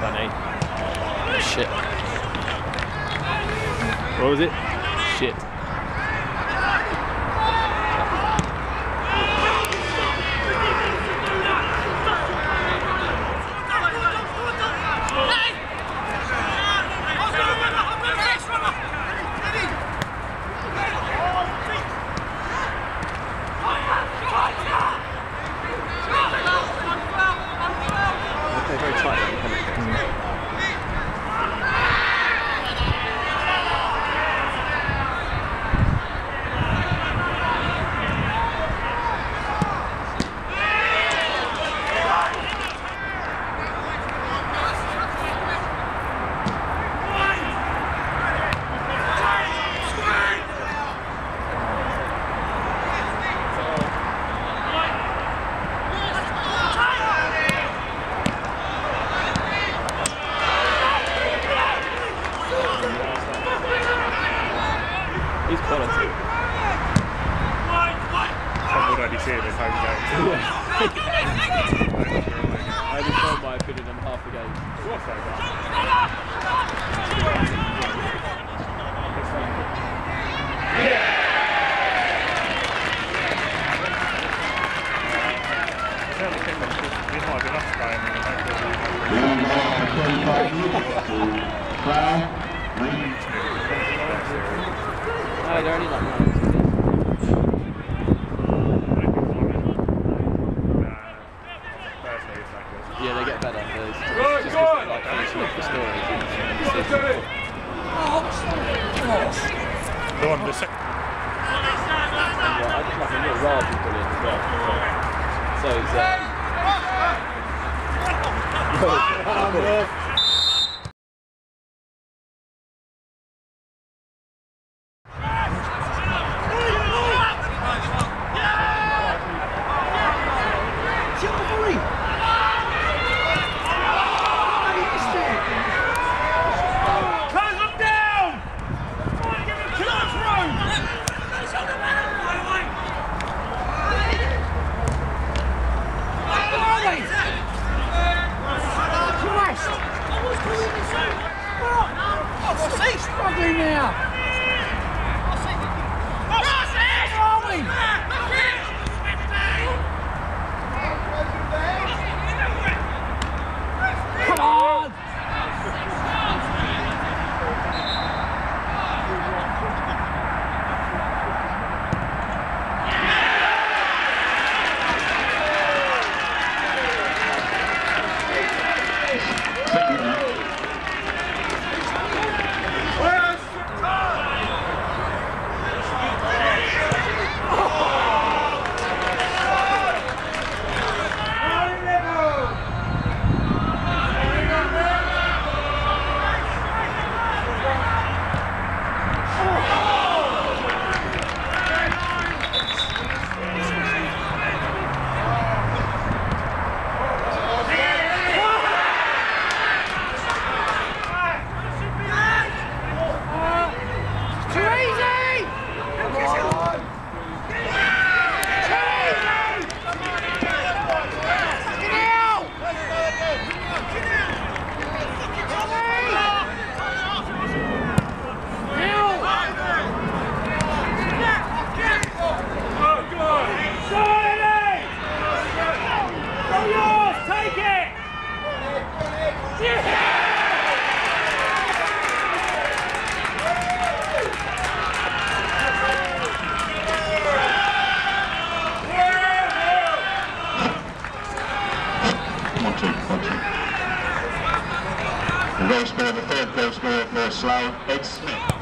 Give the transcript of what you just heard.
Danny. Eh? Shit. What was it? Shit. Quality. I've already seen his home game. I only formed my opinion on half the game. They're only like. That. Yeah, they get better. There's just just like finishing off the story. The one, the second. I just like a little Raj is brilliant as well. So is um, Christ! Ukrayna'ya goal scorer for Slough, Ed Smith.